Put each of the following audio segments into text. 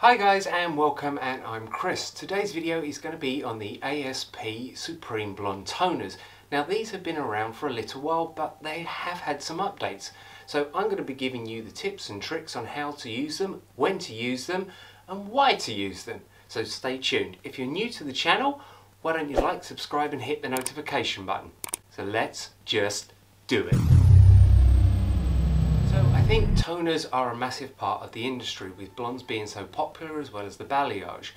Hi guys and welcome and I'm Chris. Today's video is going to be on the ASP Supreme Blonde Toners. Now these have been around for a little while but they have had some updates. So I'm going to be giving you the tips and tricks on how to use them, when to use them and why to use them. So stay tuned. If you're new to the channel, why don't you like, subscribe and hit the notification button. So let's just do it. Think toners are a massive part of the industry with blondes being so popular as well as the balayage.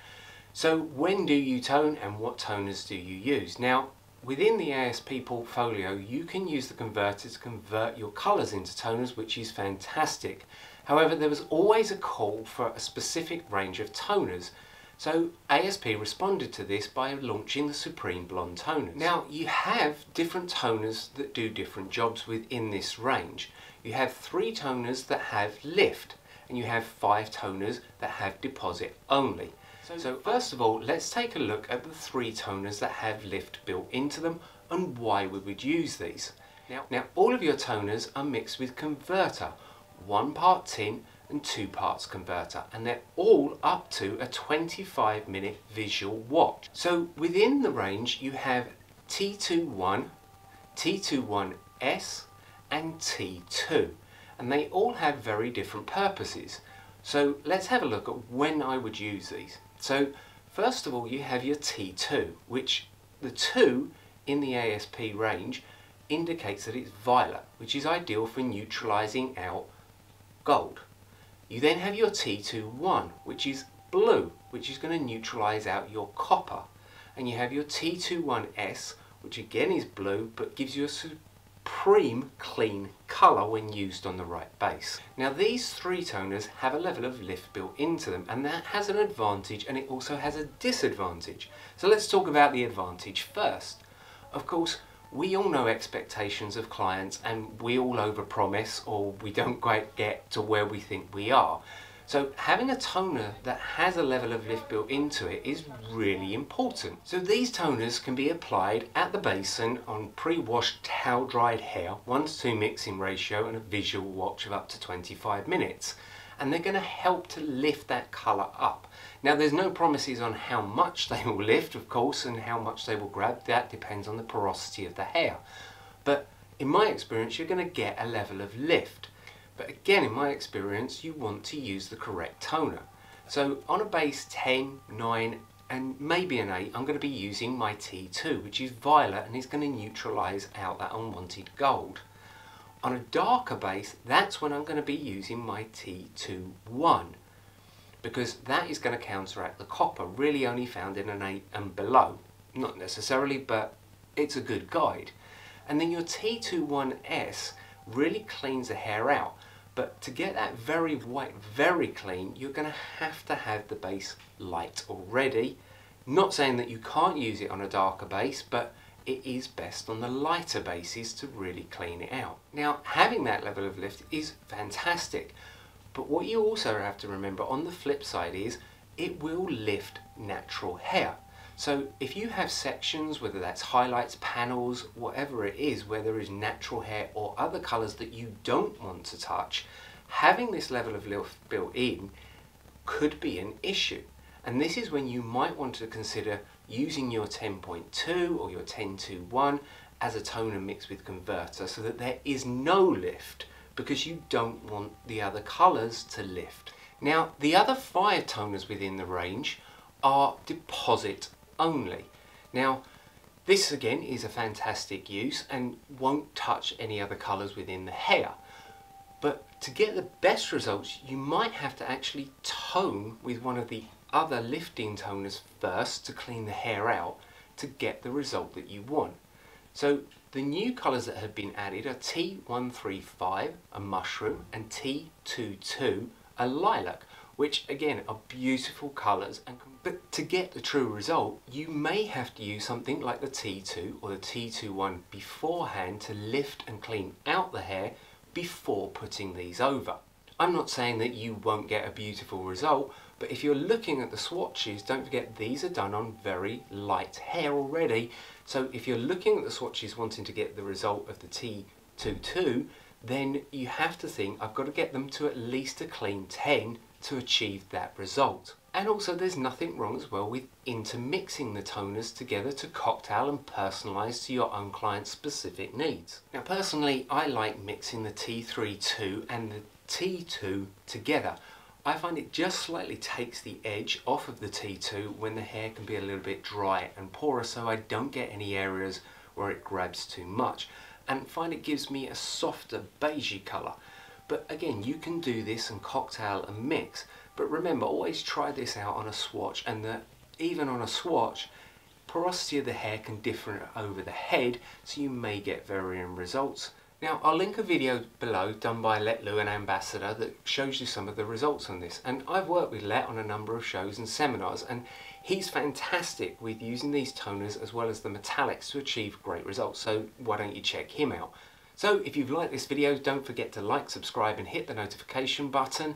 So when do you tone and what toners do you use? Now within the ASP portfolio you can use the converter to convert your colours into toners which is fantastic. However there was always a call for a specific range of toners. So ASP responded to this by launching the Supreme Blonde toners. Now you have different toners that do different jobs within this range you have three toners that have lift and you have five toners that have deposit only. So, so first of all, let's take a look at the three toners that have lift built into them and why we would use these. Now, now all of your toners are mixed with converter, one part tin and two parts converter and they're all up to a 25 minute visual watch. So within the range you have T21, T21S, and T2 and they all have very different purposes. So let's have a look at when I would use these. So first of all you have your T2 which the 2 in the ASP range indicates that it's violet which is ideal for neutralizing out gold. You then have your T21 which is blue which is going to neutralize out your copper and you have your T21S which again is blue but gives you a supreme clean colour when used on the right base. Now these three toners have a level of lift built into them and that has an advantage and it also has a disadvantage. So let's talk about the advantage first. Of course we all know expectations of clients and we all overpromise or we don't quite get to where we think we are. So having a toner that has a level of lift built into it is really important. So these toners can be applied at the basin on pre-washed towel dried hair, 1 to 2 mixing ratio and a visual watch of up to 25 minutes. And they're going to help to lift that colour up. Now there's no promises on how much they will lift of course and how much they will grab, that depends on the porosity of the hair. But in my experience you're going to get a level of lift. But again, in my experience, you want to use the correct toner. So on a base 10, 9, and maybe an 8, I'm going to be using my T2, which is violet and is going to neutralise out that unwanted gold. On a darker base, that's when I'm going to be using my T21, because that is going to counteract the copper, really only found in an 8 and below. Not necessarily, but it's a good guide. And then your T21S really cleans the hair out. But to get that very white, very clean, you're going to have to have the base light already. Not saying that you can't use it on a darker base, but it is best on the lighter bases to really clean it out. Now, having that level of lift is fantastic, but what you also have to remember on the flip side is it will lift natural hair. So if you have sections, whether that's highlights, panels, whatever it is, where there is natural hair or other colours that you don't want to touch, having this level of lift built in could be an issue. And this is when you might want to consider using your 10.2 or your 10.21 as a toner mixed with converter so that there is no lift because you don't want the other colours to lift. Now the other five toners within the range are deposit only. Now, this again is a fantastic use and won't touch any other colours within the hair. But to get the best results, you might have to actually tone with one of the other lifting toners first to clean the hair out to get the result that you want. So the new colours that have been added are T135, a mushroom, and T22, a lilac which again are beautiful colours. And But to get the true result, you may have to use something like the T2 or the T21 beforehand to lift and clean out the hair before putting these over. I'm not saying that you won't get a beautiful result, but if you're looking at the swatches, don't forget these are done on very light hair already. So if you're looking at the swatches wanting to get the result of the T22, then you have to think I've got to get them to at least a clean 10 to achieve that result. And also there's nothing wrong as well with intermixing the toners together to cocktail and personalise to your own client's specific needs. Now personally I like mixing the T3-2 and the T2 together. I find it just slightly takes the edge off of the T2 when the hair can be a little bit dry and porous so I don't get any areas where it grabs too much and find it gives me a softer beigey colour. But again, you can do this and cocktail and mix. But remember, always try this out on a swatch and the, even on a swatch, porosity of the hair can differ over the head, so you may get varying results. Now, I'll link a video below done by Let Lou, an ambassador, that shows you some of the results on this. And I've worked with Let on a number of shows and seminars, and he's fantastic with using these toners as well as the metallics to achieve great results. So why don't you check him out? So if you've liked this video, don't forget to like, subscribe and hit the notification button,